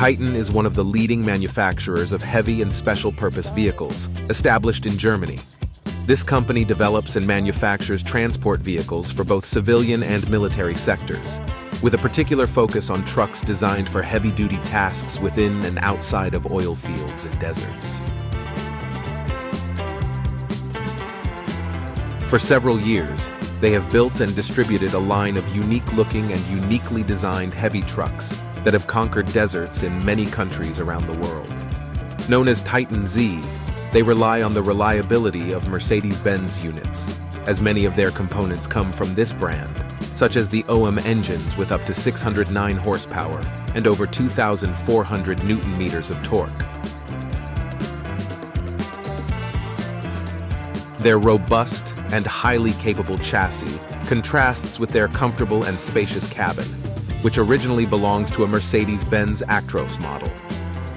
Titan is one of the leading manufacturers of heavy and special purpose vehicles, established in Germany. This company develops and manufactures transport vehicles for both civilian and military sectors, with a particular focus on trucks designed for heavy duty tasks within and outside of oil fields and deserts. For several years, they have built and distributed a line of unique looking and uniquely designed heavy trucks that have conquered deserts in many countries around the world. Known as Titan Z, they rely on the reliability of Mercedes-Benz units, as many of their components come from this brand, such as the OM engines with up to 609 horsepower and over 2,400 newton meters of torque. Their robust and highly capable chassis contrasts with their comfortable and spacious cabin, which originally belongs to a Mercedes-Benz Actros model.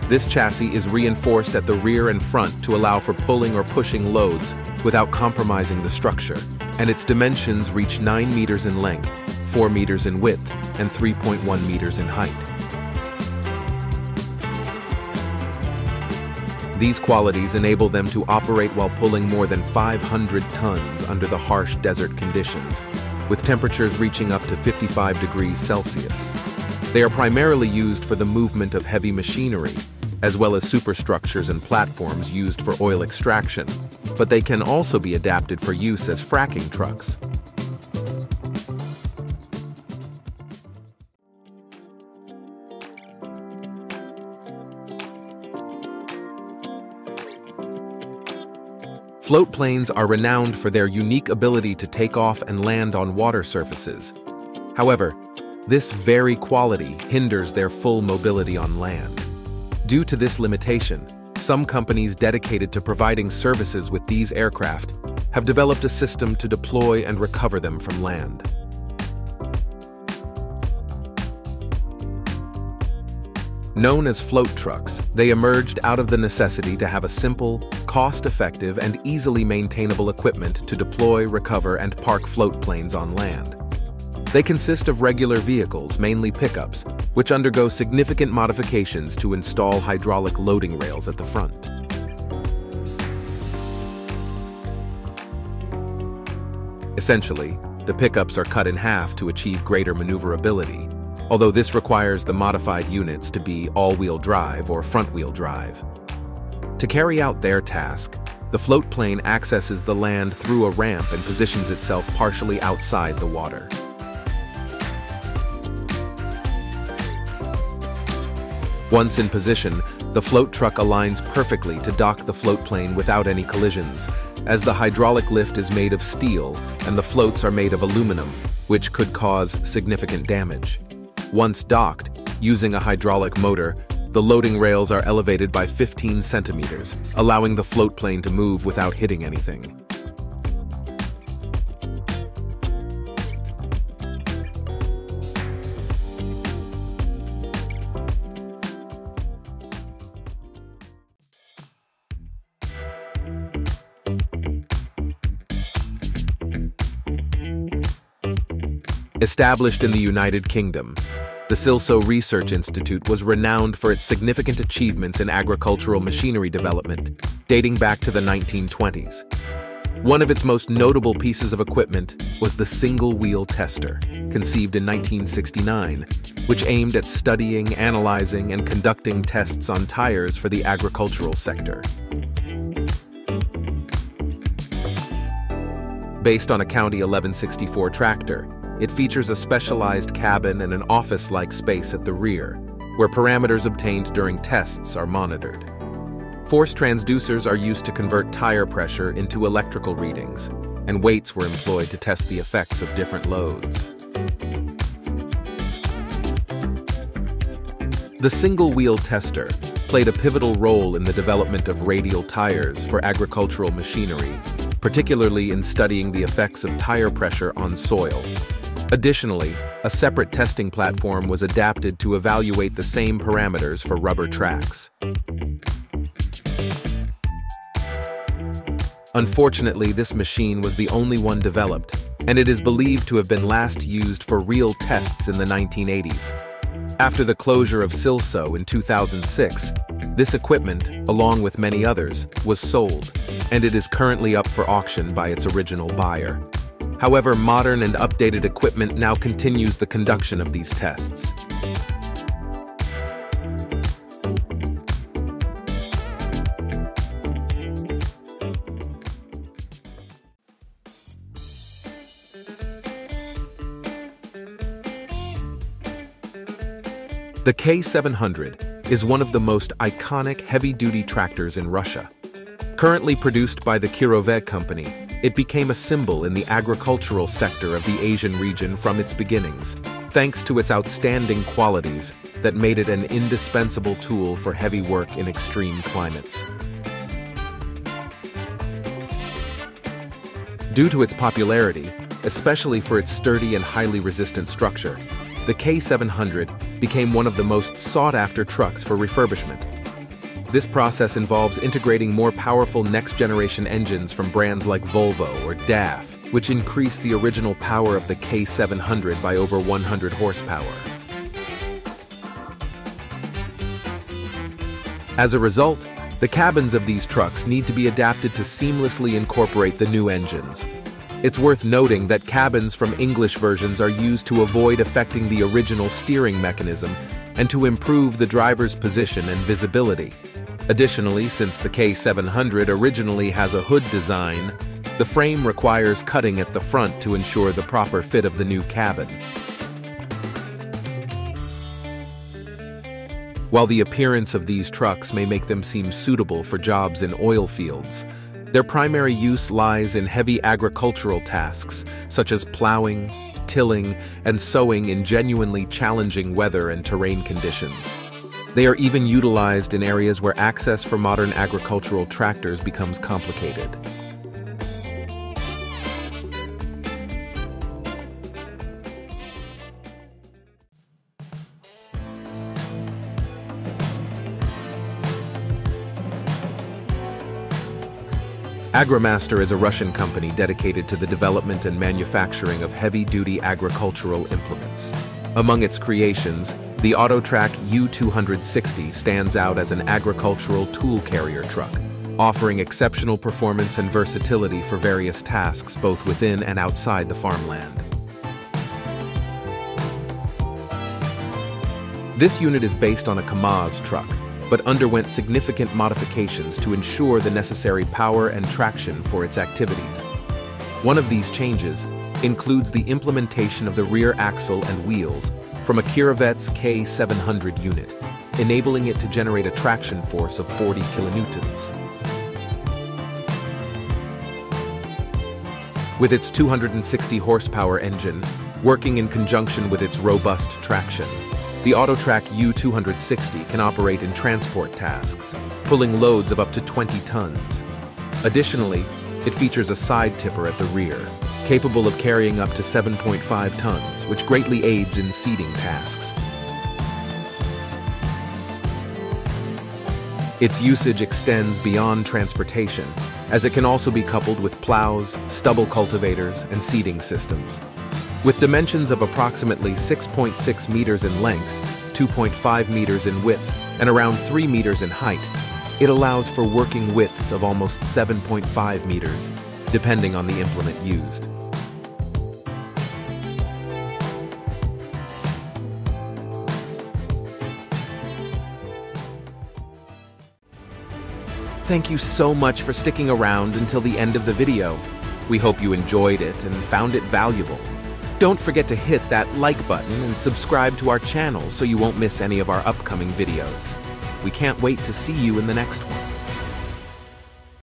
This chassis is reinforced at the rear and front to allow for pulling or pushing loads without compromising the structure, and its dimensions reach 9 meters in length, 4 meters in width, and 3.1 meters in height. These qualities enable them to operate while pulling more than 500 tons under the harsh desert conditions, with temperatures reaching up to 55 degrees Celsius. They are primarily used for the movement of heavy machinery, as well as superstructures and platforms used for oil extraction, but they can also be adapted for use as fracking trucks. Float planes are renowned for their unique ability to take off and land on water surfaces. However, this very quality hinders their full mobility on land. Due to this limitation, some companies dedicated to providing services with these aircraft have developed a system to deploy and recover them from land. Known as float trucks, they emerged out of the necessity to have a simple, cost-effective, and easily maintainable equipment to deploy, recover, and park float planes on land. They consist of regular vehicles, mainly pickups, which undergo significant modifications to install hydraulic loading rails at the front. Essentially, the pickups are cut in half to achieve greater maneuverability, although this requires the modified units to be all-wheel drive or front-wheel drive. To carry out their task, the float plane accesses the land through a ramp and positions itself partially outside the water. Once in position, the float truck aligns perfectly to dock the float plane without any collisions, as the hydraulic lift is made of steel and the floats are made of aluminum, which could cause significant damage. Once docked, using a hydraulic motor, the loading rails are elevated by 15 centimeters, allowing the float plane to move without hitting anything. Established in the United Kingdom, the Silsoe Research Institute was renowned for its significant achievements in agricultural machinery development, dating back to the 1920s. One of its most notable pieces of equipment was the single-wheel tester, conceived in 1969, which aimed at studying, analyzing, and conducting tests on tires for the agricultural sector. Based on a County 1164 tractor, it features a specialized cabin and an office-like space at the rear, where parameters obtained during tests are monitored. Force transducers are used to convert tire pressure into electrical readings, and weights were employed to test the effects of different loads. The single-wheel tester played a pivotal role in the development of radial tires for agricultural machinery, particularly in studying the effects of tire pressure on soil. Additionally, a separate testing platform was adapted to evaluate the same parameters for rubber tracks. Unfortunately, this machine was the only one developed, and it is believed to have been last used for real tests in the 1980s. After the closure of Silsoe in 2006, this equipment, along with many others, was sold, and it is currently up for auction by its original buyer. However, modern and updated equipment now continues the conduction of these tests. The K700 is one of the most iconic heavy-duty tractors in Russia. Currently produced by the Kirovets company, it became a symbol in the agricultural sector of the Asian region from its beginnings, thanks to its outstanding qualities that made it an indispensable tool for heavy work in extreme climates. Due to its popularity, especially for its sturdy and highly resistant structure, the K700 became one of the most sought-after trucks for refurbishment. This process involves integrating more powerful next-generation engines from brands like Volvo or DAF, which increase the original power of the K700 by over 100 horsepower. As a result, the cabins of these trucks need to be adapted to seamlessly incorporate the new engines, it's worth noting that cabins from English versions are used to avoid affecting the original steering mechanism and to improve the driver's position and visibility. Additionally, since the K700 originally has a hood design, the frame requires cutting at the front to ensure the proper fit of the new cabin. While the appearance of these trucks may make them seem suitable for jobs in oil fields, their primary use lies in heavy agricultural tasks, such as plowing, tilling, and sowing in genuinely challenging weather and terrain conditions. They are even utilized in areas where access for modern agricultural tractors becomes complicated. Agromaster is a Russian company dedicated to the development and manufacturing of heavy-duty agricultural implements. Among its creations, the Autotrac U260 stands out as an agricultural tool carrier truck, offering exceptional performance and versatility for various tasks both within and outside the farmland. This unit is based on a Kamaz truck, but underwent significant modifications to ensure the necessary power and traction for its activities. One of these changes includes the implementation of the rear axle and wheels from a Kirovets K700 unit, enabling it to generate a traction force of 40 kilonewtons. With its 260 horsepower engine, working in conjunction with its robust traction, the Autotrac U260 can operate in transport tasks, pulling loads of up to 20 tons. Additionally, it features a side tipper at the rear, capable of carrying up to 7.5 tons, which greatly aids in seeding tasks. Its usage extends beyond transportation, as it can also be coupled with plows, stubble cultivators, and seeding systems. With dimensions of approximately 6.6 meters in length, 2.5 meters in width, and around 3 meters in height, it allows for working widths of almost 7.5 meters, depending on the implement used. Thank you so much for sticking around until the end of the video. We hope you enjoyed it and found it valuable. Don't forget to hit that like button and subscribe to our channel so you won't miss any of our upcoming videos. We can't wait to see you in the next one.